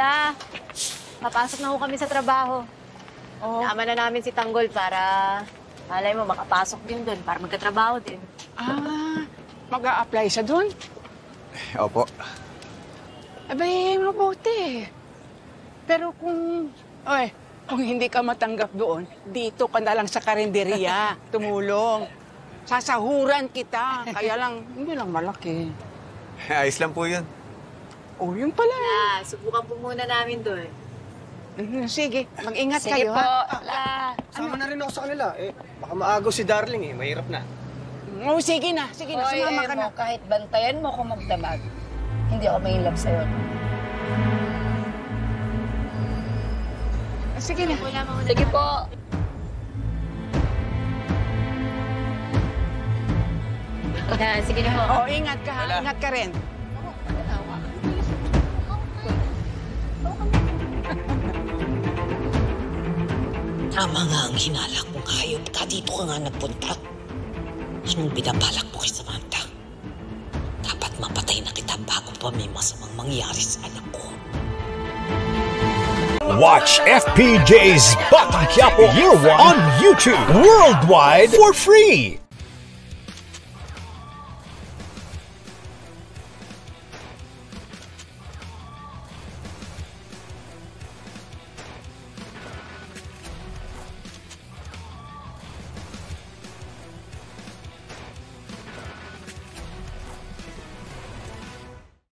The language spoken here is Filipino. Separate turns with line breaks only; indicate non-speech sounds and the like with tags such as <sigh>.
La, papasok na ho kami sa trabaho.
Oh.
Naama na namin si Tanggol para, malay mo, makapasok din doon para magkatrabaho din.
Ah, mag apply sa doon?
Opo.
Abay, mabuti. Pero kung, oy, kung hindi ka matanggap doon, dito ka na lang sa karinderiya, <laughs> tumulong. Sasahuran kita, kaya lang, hindi lang malaki.
Ayos lang po yun.
Oh, yun pala.
La, subukan po muna namin doon.
Mhm, Sige, mag-ingat
Sige
kayo,
po,
ha?
La.
Sama na rin ako sa kanila. Eh, baka maagaw si Darling eh. Mahirap na.
Oh, sige na, sige na,
Hoy,
sumama ka na.
mo, kahit bantayan mo kung magdamag, hindi ako may love sa'yo. no?
Sige na.
Wala mga
Sige po.
Na, <laughs> sige na ho.
Oh, ingat ka, ha? Ingat ka rin.
Tama nga ang hinala kong hayop ka. Dito ka nga nagpunta. Anong binabalak mo kay Samantha? Dapat mapatay na kita bago pa may masamang mangyari sa anak ko.
Watch FPJ's Batang Quiapo Year One on YouTube worldwide for free.